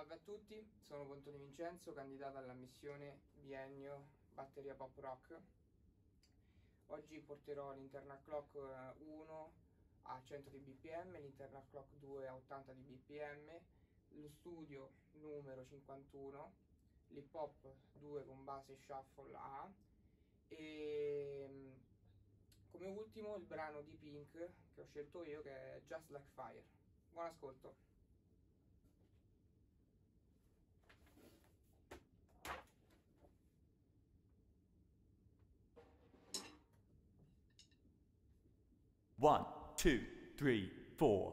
Salve a tutti, sono Pontoni Vincenzo, candidato alla missione biennio batteria pop rock. Oggi porterò l'internal clock 1 eh, a 100 di bpm, l'internal clock 2 a 80 di bpm, lo studio numero 51, l'hip hop 2 con base shuffle A e come ultimo il brano di Pink che ho scelto io che è Just Like Fire. Buon ascolto! Two, three, four.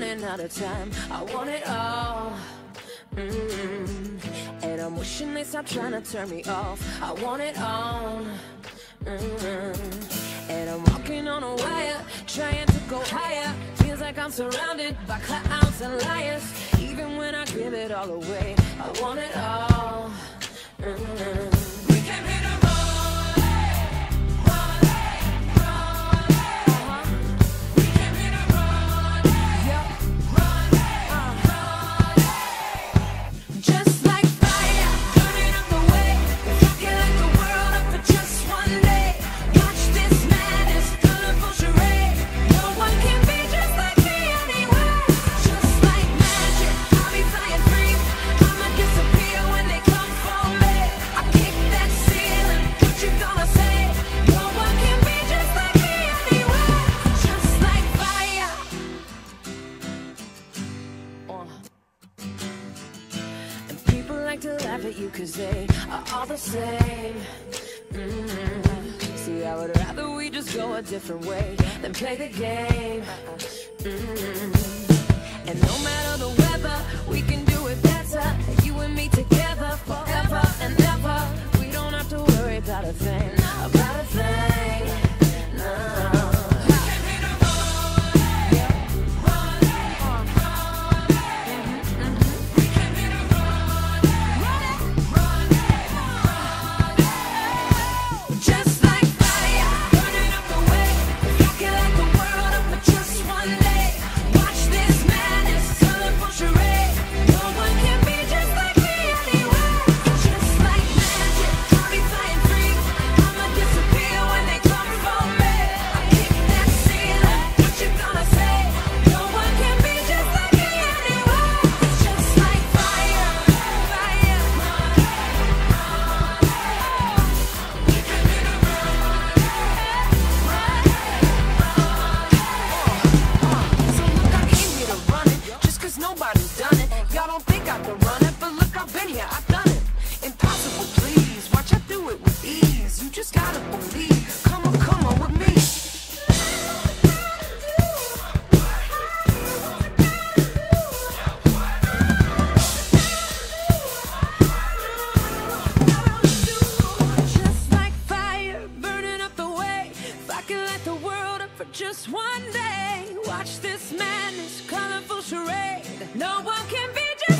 running out of time. I want it all. Mm -hmm. And I'm wishing they stop trying to turn me off. I want it all. Mm -hmm. And I'm walking on a wire, trying to go higher. Feels like I'm surrounded by clouds and liars. Even when I give it all away, I want it all. Mm -hmm. same. Mm -hmm. See, I would rather we just go a different way Than play the game. Mm -hmm. And no matter the weather, we can do it better. You and me together forever and ever. We don't have to worry about a thing. for just one day. Watch this madness, colorful charade. No one can be just.